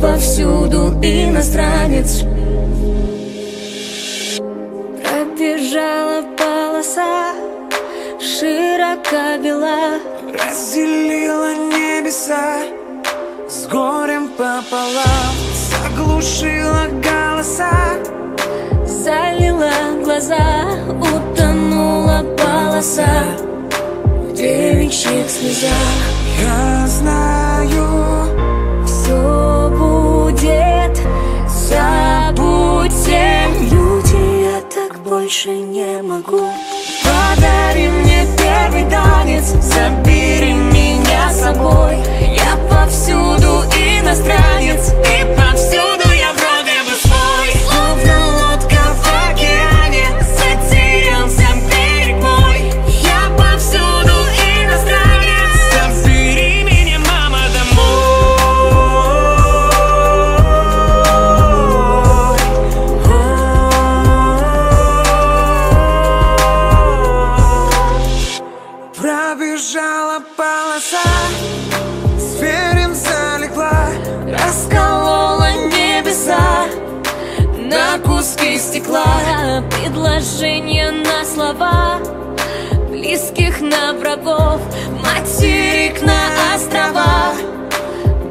повсюду иностранец. Пробежала полоса Широко бела Разделила небеса С горем пополам. Заглушила голоса Залила глаза Утонула полоса. В девичьих слезах. Я знаю больше не могу. Подари мне первый танец Забери Пробежала полоса Зверем залегла Расколола небеса на куски стекла. Предложения на слова Близких на врагов Материк на острова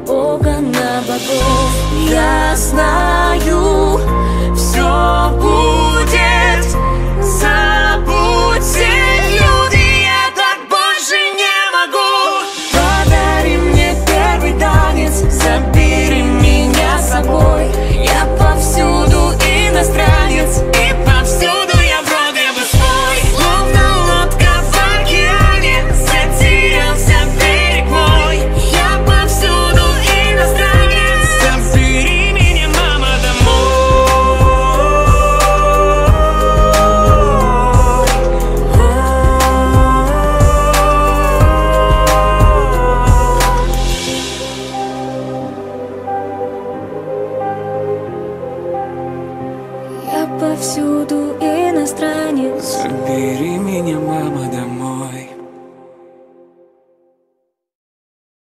Бога на богов. Я знаю повсюду иностранец Забери меня, мама,